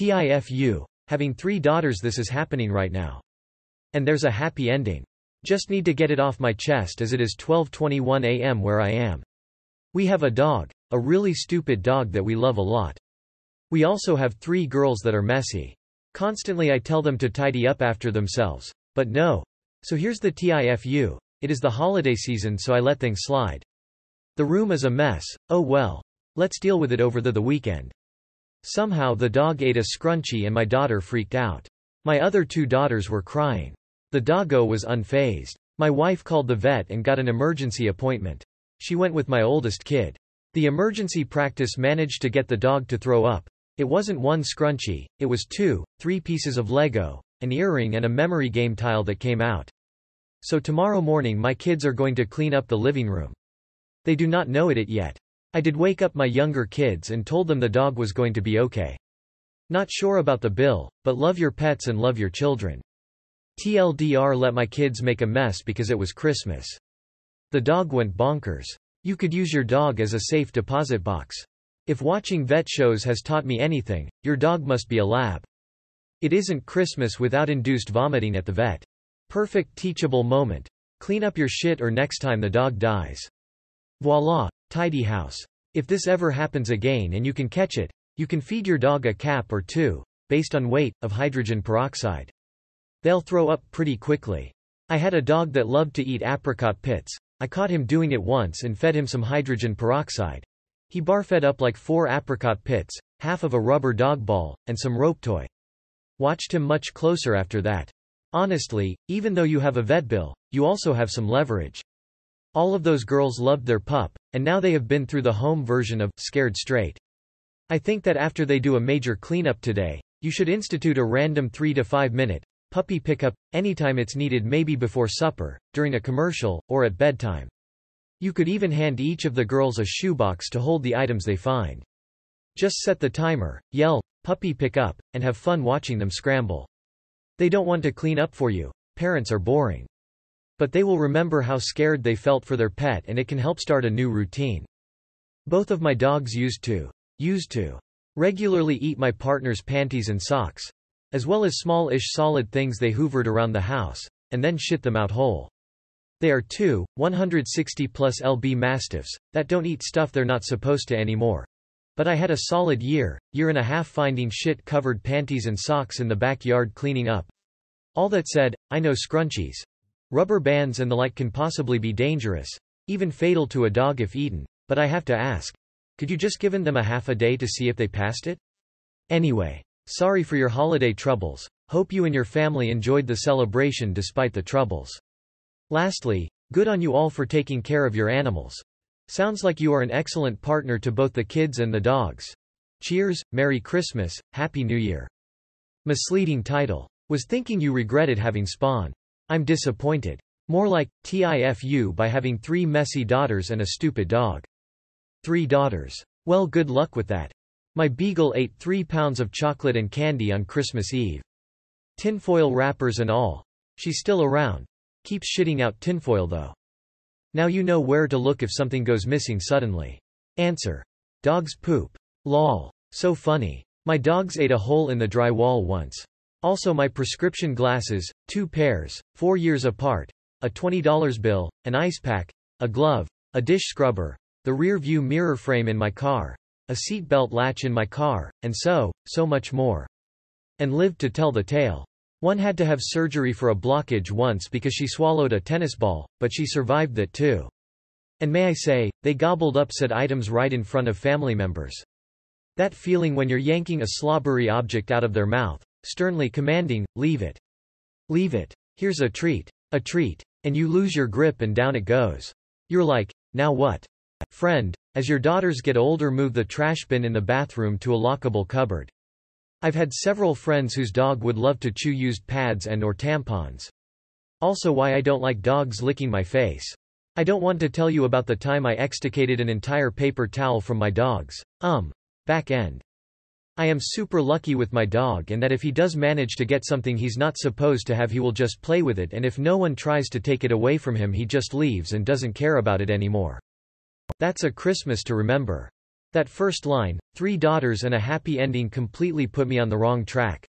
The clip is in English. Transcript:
TIFU. Having three daughters this is happening right now. And there's a happy ending. Just need to get it off my chest as it is 12.21 am where I am. We have a dog. A really stupid dog that we love a lot. We also have three girls that are messy. Constantly I tell them to tidy up after themselves. But no. So here's the TIFU. It is the holiday season so I let things slide. The room is a mess, oh well. Let's deal with it over the, the weekend. Somehow the dog ate a scrunchie and my daughter freaked out. My other two daughters were crying. The doggo was unfazed. My wife called the vet and got an emergency appointment. She went with my oldest kid. The emergency practice managed to get the dog to throw up. It wasn't one scrunchie, it was two, three pieces of Lego, an earring and a memory game tile that came out. So tomorrow morning my kids are going to clean up the living room. They do not know it yet. I did wake up my younger kids and told them the dog was going to be okay. Not sure about the bill, but love your pets and love your children. TLDR let my kids make a mess because it was Christmas. The dog went bonkers. You could use your dog as a safe deposit box. If watching vet shows has taught me anything, your dog must be a lab. It isn't Christmas without induced vomiting at the vet. Perfect teachable moment. Clean up your shit or next time the dog dies. Voila, Tidy house. If this ever happens again and you can catch it, you can feed your dog a cap or two, based on weight, of hydrogen peroxide. They'll throw up pretty quickly. I had a dog that loved to eat apricot pits. I caught him doing it once and fed him some hydrogen peroxide. He barfed up like four apricot pits, half of a rubber dog ball, and some rope toy. Watched him much closer after that. Honestly, even though you have a vet bill, you also have some leverage. All of those girls loved their pup, and now they have been through the home version of Scared Straight. I think that after they do a major cleanup today, you should institute a random 3 to 5 minute puppy pickup, anytime it's needed maybe before supper, during a commercial, or at bedtime. You could even hand each of the girls a shoebox to hold the items they find. Just set the timer, yell, puppy pick up, and have fun watching them scramble. They don't want to clean up for you. Parents are boring. But they will remember how scared they felt for their pet and it can help start a new routine. Both of my dogs used to, used to, regularly eat my partner's panties and socks, as well as small-ish solid things they hoovered around the house, and then shit them out whole. They are two, 160 plus lb mastiffs, that don't eat stuff they're not supposed to anymore. But I had a solid year, year and a half finding shit-covered panties and socks in the backyard cleaning up. All that said, I know scrunchies, Rubber bands and the like can possibly be dangerous, even fatal to a dog if eaten, but I have to ask. Could you just given them a half a day to see if they passed it? Anyway. Sorry for your holiday troubles, hope you and your family enjoyed the celebration despite the troubles. Lastly, good on you all for taking care of your animals. Sounds like you are an excellent partner to both the kids and the dogs. Cheers, Merry Christmas, Happy New Year. Misleading title. Was thinking you regretted having Spawn. I'm disappointed. More like, TIFU by having three messy daughters and a stupid dog. Three daughters. Well good luck with that. My beagle ate three pounds of chocolate and candy on Christmas Eve. Tinfoil wrappers and all. She's still around. Keeps shitting out tinfoil though. Now you know where to look if something goes missing suddenly. Answer. Dogs poop. Lol. So funny. My dogs ate a hole in the drywall once. Also my prescription glasses, two pairs, four years apart, a $20 bill, an ice pack, a glove, a dish scrubber, the rear view mirror frame in my car, a seat belt latch in my car, and so, so much more. And lived to tell the tale. One had to have surgery for a blockage once because she swallowed a tennis ball, but she survived that too. And may I say, they gobbled up said items right in front of family members. That feeling when you're yanking a slobbery object out of their mouth, Sternly commanding, leave it. Leave it. Here's a treat. A treat. And you lose your grip and down it goes. You're like, now what? Friend, as your daughters get older move the trash bin in the bathroom to a lockable cupboard. I've had several friends whose dog would love to chew used pads and or tampons. Also why I don't like dogs licking my face. I don't want to tell you about the time I extricated an entire paper towel from my dog's, um, back end. I am super lucky with my dog and that if he does manage to get something he's not supposed to have he will just play with it and if no one tries to take it away from him he just leaves and doesn't care about it anymore. That's a Christmas to remember. That first line, three daughters and a happy ending completely put me on the wrong track.